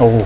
Ồ.